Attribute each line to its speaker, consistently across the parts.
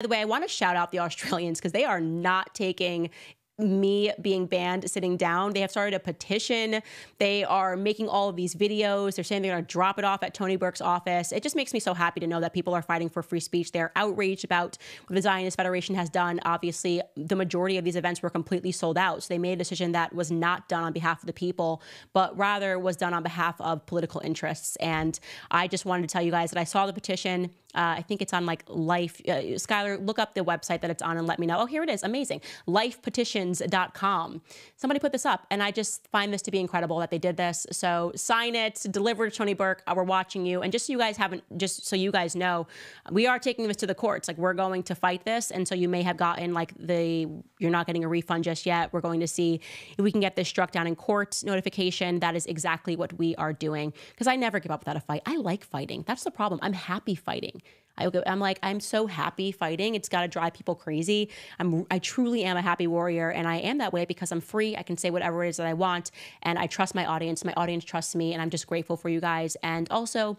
Speaker 1: the way, I want to shout out the Australians because they are not taking me being banned sitting down. They have started a petition. They are making all of these videos. They're saying they're going to drop it off at Tony Burke's office. It just makes me so happy to know that people are fighting for free speech. They're outraged about what the Zionist Federation has done. Obviously, the majority of these events were completely sold out. So they made a decision that was not done on behalf of the people, but rather was done on behalf of political interests. And I just wanted to tell you guys that I saw the petition. Uh, I think it's on like Life. Uh, Skylar, look up the website that it's on and let me know. Oh, here it is. Amazing. Lifepetitions.com. Somebody put this up, and I just find this to be incredible that they did this. So sign it, deliver to Tony Burke. Uh, we're watching you. And just so you guys haven't, just so you guys know, we are taking this to the courts. Like we're going to fight this. And so you may have gotten like the, you're not getting a refund just yet. We're going to see if we can get this struck down in court notification. That is exactly what we are doing. Because I never give up without a fight. I like fighting. That's the problem. I'm happy fighting. I, am like, I'm so happy fighting. It's got to drive people crazy. I'm, I truly am a happy warrior, and I am that way because I'm free. I can say whatever it is that I want, and I trust my audience. My audience trusts me, and I'm just grateful for you guys. And also,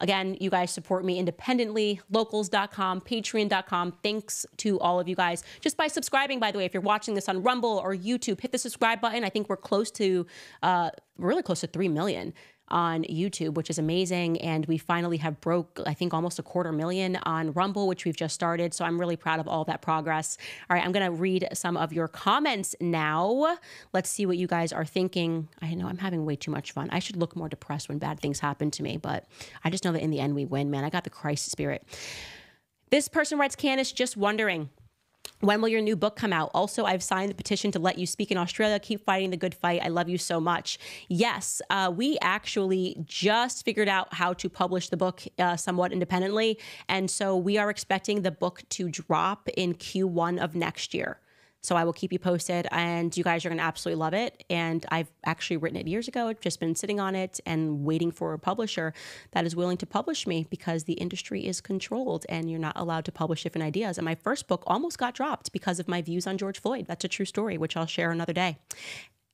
Speaker 1: Again, you guys support me independently, locals.com, patreon.com. Thanks to all of you guys. Just by subscribing, by the way, if you're watching this on Rumble or YouTube, hit the subscribe button. I think we're close to, uh, really close to 3 million on YouTube, which is amazing. And we finally have broke, I think, almost a quarter million on Rumble, which we've just started. So I'm really proud of all that progress. All right, I'm going to read some of your comments now. Let's see what you guys are thinking. I know I'm having way too much fun. I should look more depressed when bad things happen to me, but I just know that in the end we win, man. I got the Christ spirit. This person writes, Candace, just wondering. When will your new book come out? Also, I've signed the petition to let you speak in Australia. Keep fighting the good fight. I love you so much. Yes, uh, we actually just figured out how to publish the book uh, somewhat independently. And so we are expecting the book to drop in Q1 of next year. So I will keep you posted, and you guys are going to absolutely love it. And I've actually written it years ago, just been sitting on it and waiting for a publisher that is willing to publish me because the industry is controlled and you're not allowed to publish different ideas. And my first book almost got dropped because of my views on George Floyd. That's a true story, which I'll share another day.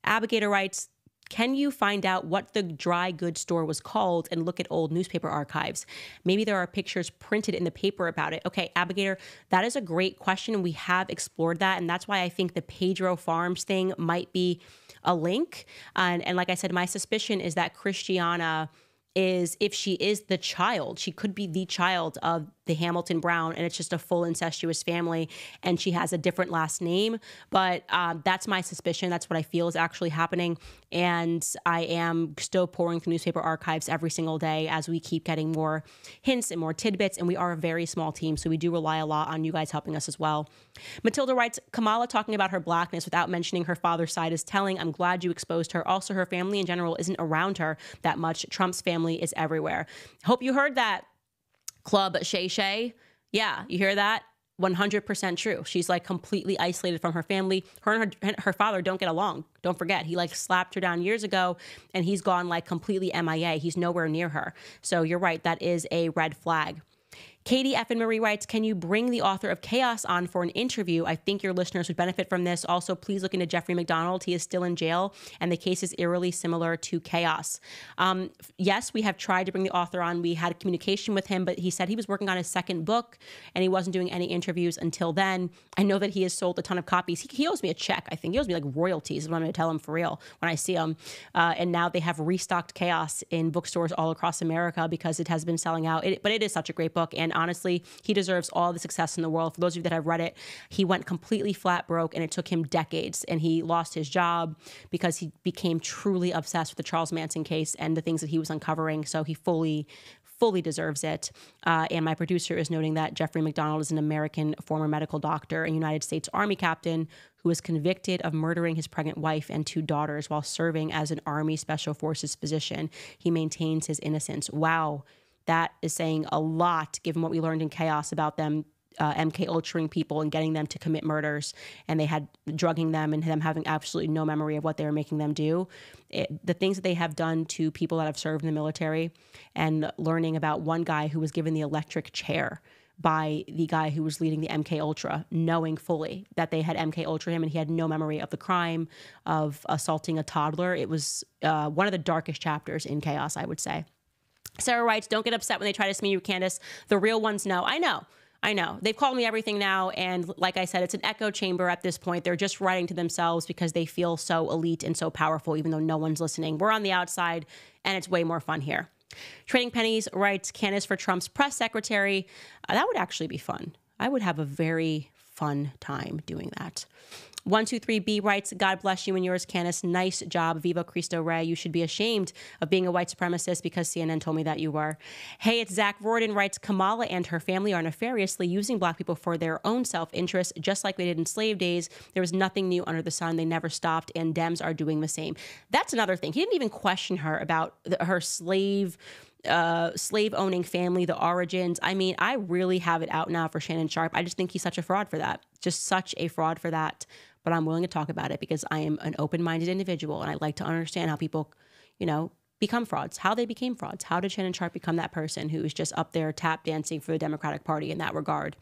Speaker 1: Abigator writes, can you find out what the dry goods store was called and look at old newspaper archives? Maybe there are pictures printed in the paper about it. Okay, Abigator, that is a great question. We have explored that. And that's why I think the Pedro Farms thing might be a link. And, and like I said, my suspicion is that Christiana is if she is the child, she could be the child of the Hamilton Brown, and it's just a full incestuous family, and she has a different last name. But um, that's my suspicion. That's what I feel is actually happening. And I am still pouring through newspaper archives every single day as we keep getting more hints and more tidbits. And we are a very small team, so we do rely a lot on you guys helping us as well. Matilda writes Kamala talking about her blackness without mentioning her father's side is telling. I'm glad you exposed her. Also, her family in general isn't around her that much. Trump's family is everywhere. Hope you heard that. Club Shay Shay. Yeah, you hear that? 100% true. She's like completely isolated from her family. Her and her, her father don't get along. Don't forget, he like slapped her down years ago and he's gone like completely MIA. He's nowhere near her. So you're right, that is a red flag. Katie F. and Marie writes, Can you bring the author of Chaos on for an interview? I think your listeners would benefit from this. Also, please look into Jeffrey MacDonald. He is still in jail, and the case is eerily similar to Chaos. Um, yes, we have tried to bring the author on. We had communication with him, but he said he was working on his second book and he wasn't doing any interviews until then. I know that he has sold a ton of copies. He, he owes me a check. I think he owes me like royalties, is what I'm going to tell him for real when I see him. Uh, and now they have restocked Chaos in bookstores all across America because it has been selling out. It, but it is such a great book. And honestly, he deserves all the success in the world. For those of you that have read it, he went completely flat broke and it took him decades and he lost his job because he became truly obsessed with the Charles Manson case and the things that he was uncovering. So he fully, fully deserves it. Uh, and my producer is noting that Jeffrey MacDonald is an American former medical doctor and United States Army captain who was convicted of murdering his pregnant wife and two daughters while serving as an Army Special Forces physician. He maintains his innocence. Wow that is saying a lot given what we learned in chaos about them uh, MK ultraing people and getting them to commit murders, and they had drugging them and them having absolutely no memory of what they were making them do. It, the things that they have done to people that have served in the military, and learning about one guy who was given the electric chair by the guy who was leading the MK Ultra, knowing fully that they had MK Ultra him and he had no memory of the crime of assaulting a toddler. It was uh, one of the darkest chapters in Chaos, I would say. Sarah writes, don't get upset when they try to smear you, Candace. The real ones know. I know. I know. They've called me everything now. And like I said, it's an echo chamber at this point. They're just writing to themselves because they feel so elite and so powerful, even though no one's listening. We're on the outside, and it's way more fun here. Trading Pennies writes Candace for Trump's press secretary. Uh, that would actually be fun. I would have a very fun time doing that. 123B writes, God bless you and yours, Candace. Nice job. Viva Cristo Rey. You should be ashamed of being a white supremacist because CNN told me that you were. Hey, it's Zach Rorden writes, Kamala and her family are nefariously using black people for their own self interest, just like they did in slave days. There was nothing new under the sun. They never stopped, and Dems are doing the same. That's another thing. He didn't even question her about the, her slave uh, slave owning family, the origins. I mean, I really have it out now for Shannon Sharpe. I just think he's such a fraud for that. Just such a fraud for that but I'm willing to talk about it because I am an open minded individual and I like to understand how people, you know, become frauds, how they became frauds. How did Shannon Sharpe become that person who's just up there tap dancing for the Democratic Party in that regard?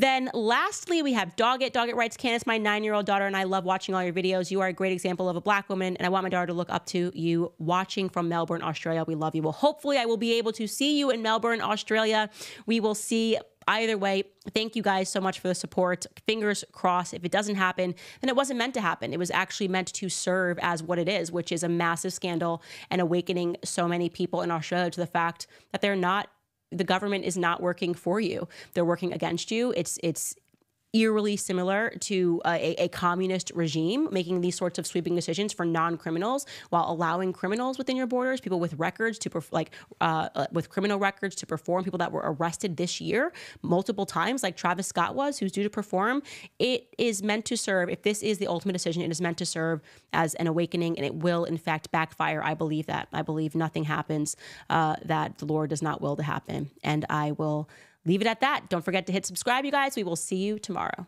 Speaker 1: Then lastly, we have Doggett. Doggett writes, Candace, my nine-year-old daughter and I love watching all your videos. You are a great example of a black woman, and I want my daughter to look up to you watching from Melbourne, Australia. We love you. Well, hopefully I will be able to see you in Melbourne, Australia. We will see either way, thank you guys so much for the support. Fingers crossed. If it doesn't happen, then it wasn't meant to happen. It was actually meant to serve as what it is, which is a massive scandal and awakening so many people in Australia to the fact that they're not the government is not working for you. They're working against you. It's it's eerily similar to a, a, communist regime making these sorts of sweeping decisions for non-criminals while allowing criminals within your borders people with records to perf- like uh, uh, with criminal records to perform people that were arrested this year multiple times like travis scott was who's due to perform. It is meant to serve if this is the ultimate decision it is meant to serve as an awakening and it will in fact backfire. I believe that. I believe nothing happens uh, that the lord does not will to happen and i will leave it at that. Don't forget to hit subscribe, you guys. We will see you tomorrow.